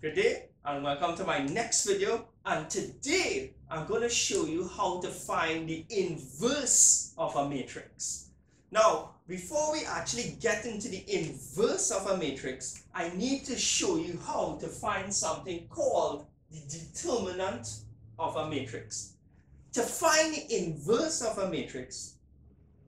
Good day and welcome to my next video and today I'm going to show you how to find the inverse of a matrix. Now before we actually get into the inverse of a matrix I need to show you how to find something called the determinant of a matrix. To find the inverse of a matrix,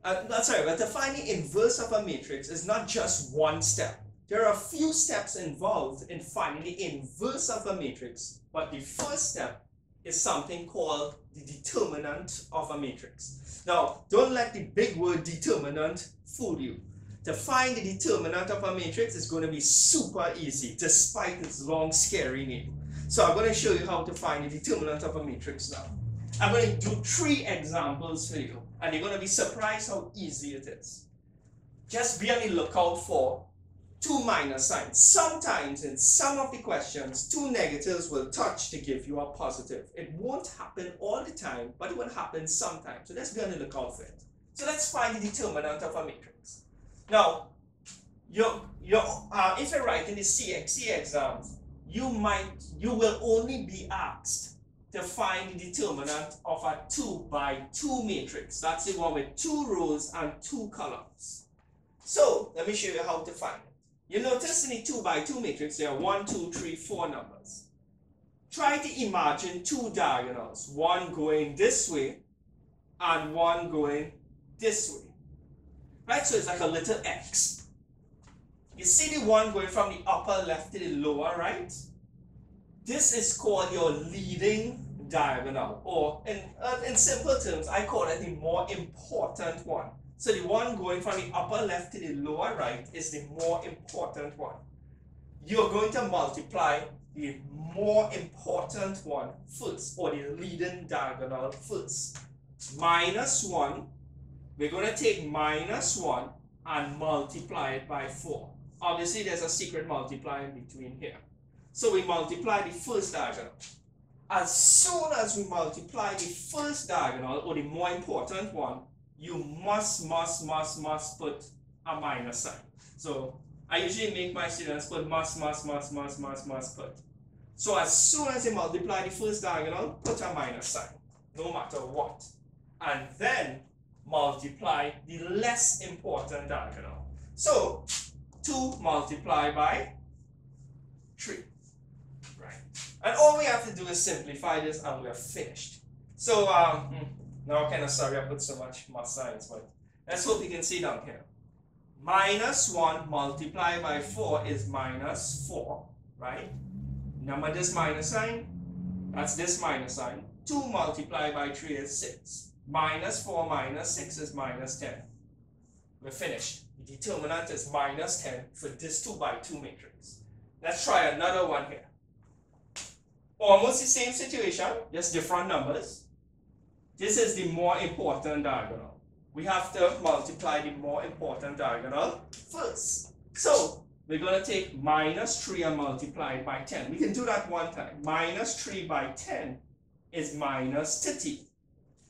uh, sorry, but to find the inverse of a matrix is not just one step. There are a few steps involved in finding the inverse of a matrix, but the first step is something called the determinant of a matrix. Now, don't let the big word determinant fool you. To find the determinant of a matrix is going to be super easy, despite its long, scary name. So I'm going to show you how to find the determinant of a matrix now. I'm going to do three examples for you, and you're going to be surprised how easy it is. Just be on the lookout for two minus signs. Sometimes in some of the questions, two negatives will touch to give you a positive. It won't happen all the time, but it will happen sometimes. So let's be on the lookout for it. So let's find the determinant of a matrix. Now, you're, you're, uh, if you're writing the CXC exams, you might, you will only be asked to find the determinant of a 2 by 2 matrix. That's the one with two rows and two columns. So, let me show you how to find it. You notice in the 2 by 2 matrix, there are 1, 2, 3, 4 numbers. Try to imagine two diagonals, one going this way and one going this way. Right, so it's like a little X. You see the one going from the upper left to the lower right? This is called your leading diagonal, or in, uh, in simple terms, I call it the more important one. So the one going from the upper left to the lower right is the more important one. You're going to multiply the more important one first, or the leading diagonal first. Minus 1, we're going to take minus 1 and multiply it by 4. Obviously, there's a secret multiplier in between here. So we multiply the first diagonal. As soon as we multiply the first diagonal, or the more important one, you must, must, must, must put a minus sign. So I usually make my students put must, must, must, must, must, must put. So as soon as they multiply the first diagonal, put a minus sign, no matter what. And then multiply the less important diagonal. So 2 multiplied by 3. Right. And all we have to do is simplify this and we're finished. So um, hmm. Now of sorry I put so much math signs, but let's hope you can see down here. Minus 1 multiplied by 4 is minus 4, right? Number this minus sign, that's this minus sign. 2 multiplied by 3 is 6. Minus 4 minus 6 is minus 10. We're finished. The determinant is minus 10 for this 2 by 2 matrix. Let's try another one here. Almost the same situation, just different numbers. This is the more important diagonal. We have to multiply the more important diagonal first. So we're going to take minus 3 and multiply it by 10. We can do that one time. Minus 3 by 10 is minus 30.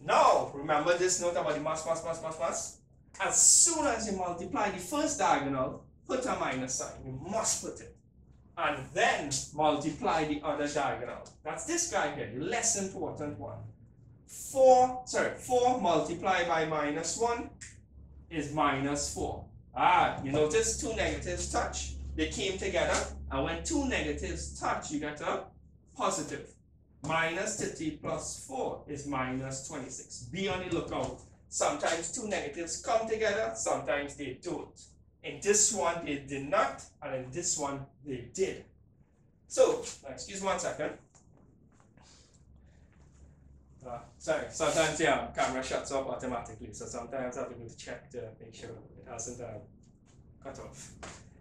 Now, remember this note about the mass, mass, mass, mass, mass? As soon as you multiply the first diagonal, put a minus sign. You must put it. And then multiply the other diagonal. That's this guy here, the less important one. 4, sorry, 4 multiplied by minus 1 is minus 4. Ah, you notice two negatives touch. They came together, and when two negatives touch, you get a positive. Minus 30 plus 4 is minus 26. Be on the lookout. Sometimes two negatives come together, sometimes they don't. In this one, they did not, and in this one, they did. So, excuse me one second. Uh, sorry, sometimes yeah, camera shuts off automatically, so sometimes I have to to check to make sure it hasn't uh, cut off.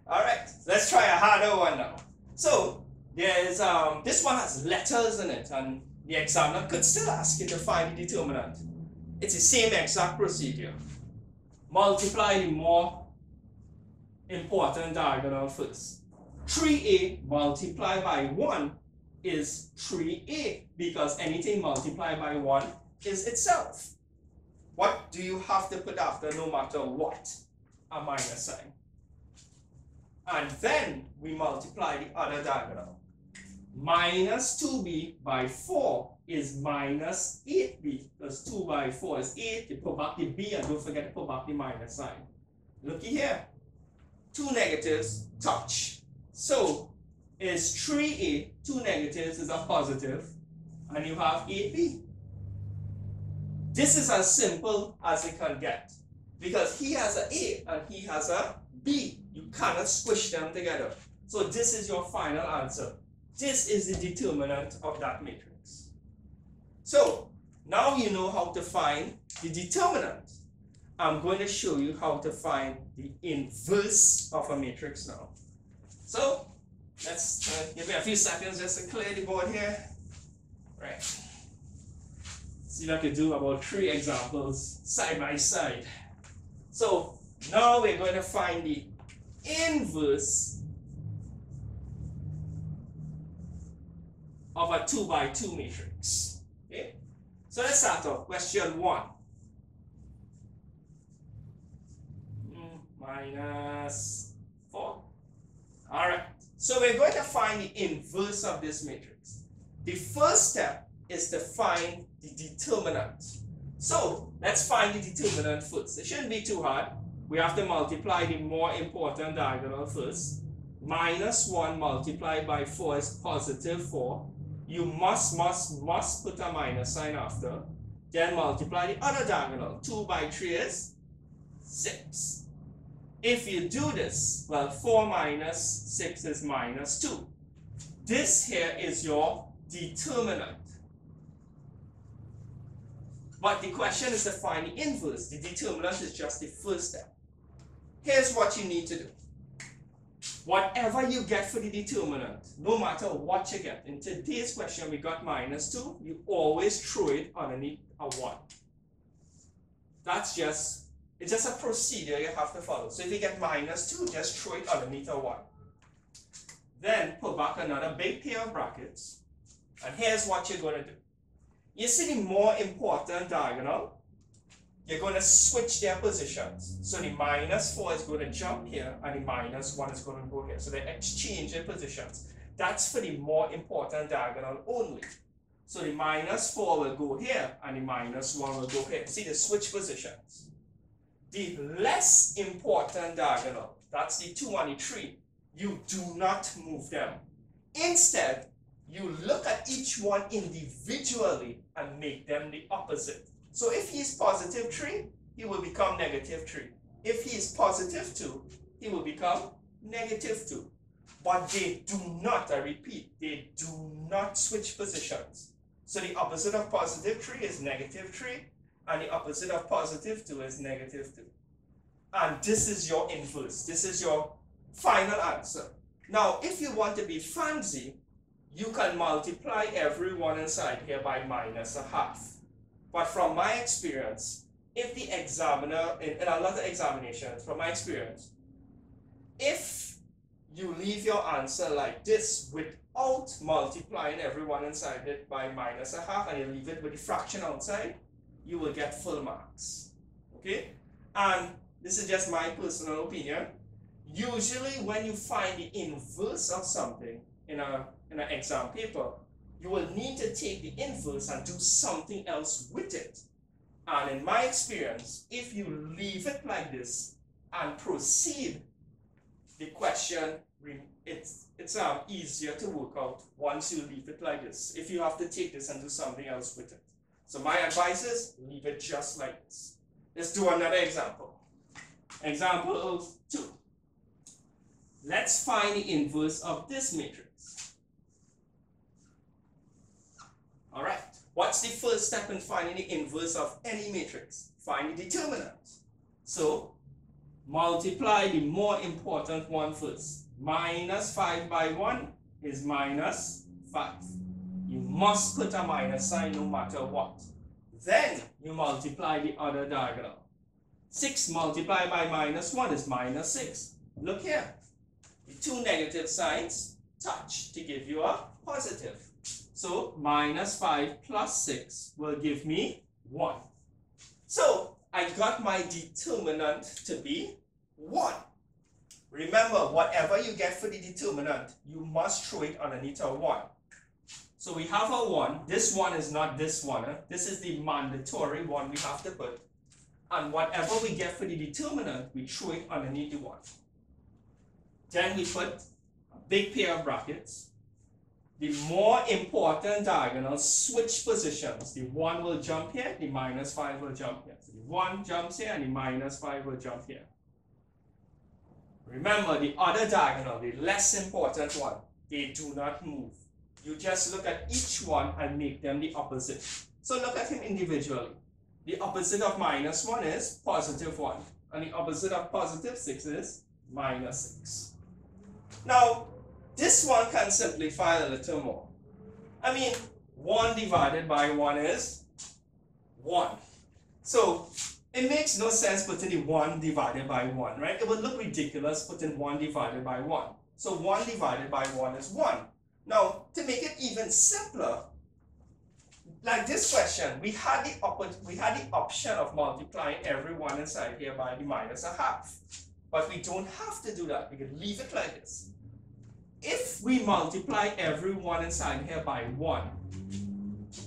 Alright, let's try a harder one now. So, there's um this one has letters in it, and the examiner could still ask you to find the determinant. It's the same exact procedure. Multiply the more important diagonal first. 3a multiplied by 1 is 3a because anything multiplied by 1 is itself. What do you have to put after no matter what? A minus sign. And then we multiply the other diagonal. minus 2b by 4 is minus 8b because 2 by 4 is 8. You put back the b and don't forget to put back the minus sign. Looky here. Two negatives touch. So is 3a, two negatives is a positive, and you have 8b. This is as simple as it can get because he has a A and he has a B. You cannot squish them together. So this is your final answer. This is the determinant of that matrix. So now you know how to find the determinant. I'm going to show you how to find the inverse of a matrix now. So let's uh, give me a few seconds just to clear the board here. Right. See if I can do about three examples side by side. So now we're going to find the inverse of a 2 by 2 matrix. Okay? So let's start off. Question 1. Mm, minus 4. Alright. So we're going to find the inverse of this matrix. The first step is to find the determinant. So let's find the determinant first. It shouldn't be too hard. We have to multiply the more important diagonal first. Minus 1 multiplied by 4 is positive 4. You must, must, must put a minus sign after. Then multiply the other diagonal. 2 by 3 is 6. If you do this, well, 4 minus 6 is minus 2. This here is your determinant. But the question is to find the inverse. The determinant is just the first step. Here's what you need to do. Whatever you get for the determinant, no matter what you get, in today's question we got minus 2, you always throw it underneath a 1. That's just, it's just a procedure you have to follow. So if you get minus 2, just throw it underneath a meter 1. Then put back another big pair of brackets. And here's what you're going to do. You see the more important diagonal? You're going to switch their positions. So the minus 4 is going to jump here and the minus 1 is going to go here. So they exchange their positions. That's for the more important diagonal only. So the minus 4 will go here and the minus 1 will go here. See the switch positions. The less important diagonal, that's the 2 and the 3, you do not move them. Instead, you look at each one individually and make them the opposite. So if he is positive 3, he will become negative 3. If he is positive 2, he will become negative 2. But they do not, I repeat, they do not switch positions. So the opposite of positive 3 is negative 3, and the opposite of positive 2 is negative 2. And this is your inverse. This is your final answer. Now, if you want to be fancy, you can multiply every one inside here by minus a half. But from my experience, if the examiner, in, in a lot of examinations, from my experience, if you leave your answer like this without multiplying every one inside it by minus a half and you leave it with the fraction outside, you will get full marks. Okay? And this is just my personal opinion. Usually when you find the inverse of something in a in an exam paper, you will need to take the inverse and do something else with it. And in my experience, if you leave it like this and proceed, the question, it's, it's um, easier to work out once you leave it like this. If you have to take this and do something else with it. So my advice is leave it just like this. Let's do another example. Example two. Let's find the inverse of this matrix. All right. What's the first step in finding the inverse of any matrix? Find the determinant. So multiply the more important one first. Minus 5 by 1 is minus 5. You must put a minus sign no matter what. Then you multiply the other diagonal. 6 multiplied by minus 1 is minus 6. Look here. The two negative signs touch to give you a positive. So minus 5 plus 6 will give me 1. So I got my determinant to be 1. Remember, whatever you get for the determinant, you must throw it underneath a 1. So we have our 1. This one is not this one. This is the mandatory one we have to put. And whatever we get for the determinant, we throw it underneath the 1. Then we put a big pair of brackets. The more important diagonals switch positions. The 1 will jump here, the minus 5 will jump here. So the 1 jumps here and the minus 5 will jump here. Remember, the other diagonal, the less important one, they do not move. You just look at each one and make them the opposite. So look at him individually. The opposite of minus 1 is positive 1. And the opposite of positive 6 is minus 6. Now, this one can simplify a little more. I mean, 1 divided by 1 is 1. So, it makes no sense putting the 1 divided by 1, right? It would look ridiculous putting 1 divided by 1. So 1 divided by 1 is 1. Now, to make it even simpler, like this question, we had the we had the option of multiplying every one inside here by the minus a half. But we don't have to do that. We can leave it like this. If we multiply every one inside here by 1,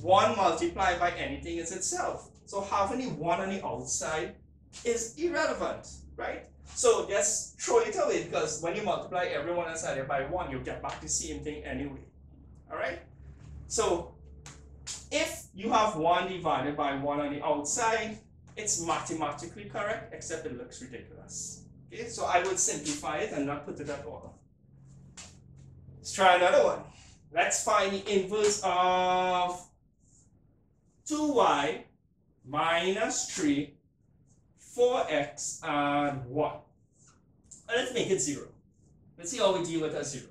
1 multiplied by anything is itself. So having the 1 on the outside is irrelevant, right? So just throw it away because when you multiply everyone inside it by 1, you get back the same thing anyway. Alright? So if you have 1 divided by 1 on the outside, it's mathematically correct, except it looks ridiculous. Okay, so I would simplify it and not put it at all. Let's try another one. Let's find the inverse of 2y minus 3 4x and 1. And let's make it 0. Let's see how we deal with a 0.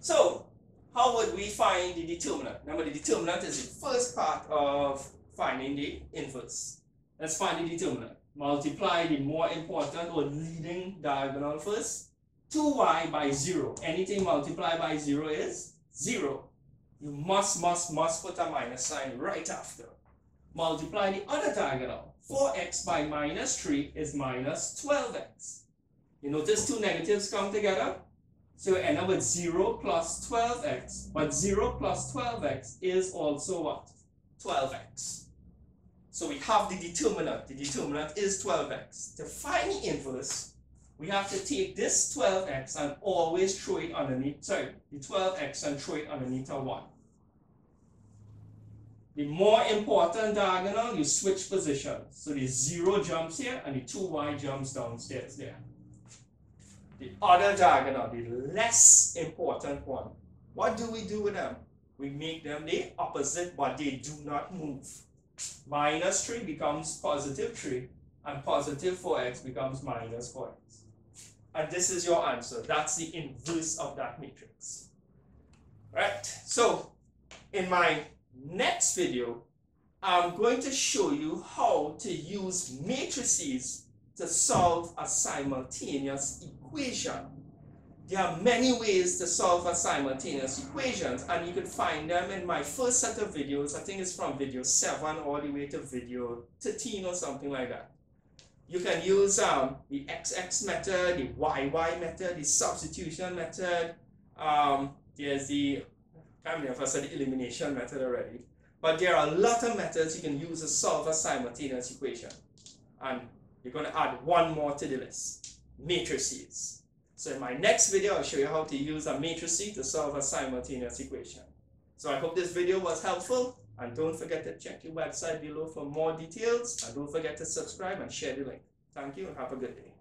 So, how would we find the determinant? Remember, the determinant is the first part of finding the inverse. Let's find the determinant. Multiply the more important or leading diagonal first. 2y by 0. Anything multiplied by 0 is 0. You must, must, must put a minus sign right after. Multiply the other diagonal. 4x by minus 3 is minus 12x. You notice two negatives come together? So you end up with 0 plus 12x. But 0 plus 12x is also what? 12x. So we have the determinant. The determinant is 12x. To find the inverse, we have to take this 12x and always throw it underneath, sorry, the 12x and throw it underneath a 1. The more important diagonal, you switch position. So the 0 jumps here and the 2y jumps downstairs there. The other diagonal, the less important one, what do we do with them? We make them the opposite, but they do not move. Minus 3 becomes positive 3, and positive 4x becomes minus 4x. And this is your answer. That's the inverse of that matrix. Right? So, in my next video, I'm going to show you how to use matrices to solve a simultaneous equation. There are many ways to solve a simultaneous equations and you can find them in my first set of videos. I think it's from video 7 all the way to video 13 or something like that. You can use um, the XX method, the YY method, the substitution method. Um, there's the I remember if said elimination method already. But there are a lot of methods you can use to solve a simultaneous equation. And you're going to add one more to the list, matrices. So in my next video, I'll show you how to use a matrix to solve a simultaneous equation. So I hope this video was helpful. And don't forget to check your website below for more details. And don't forget to subscribe and share the link. Thank you and have a good day.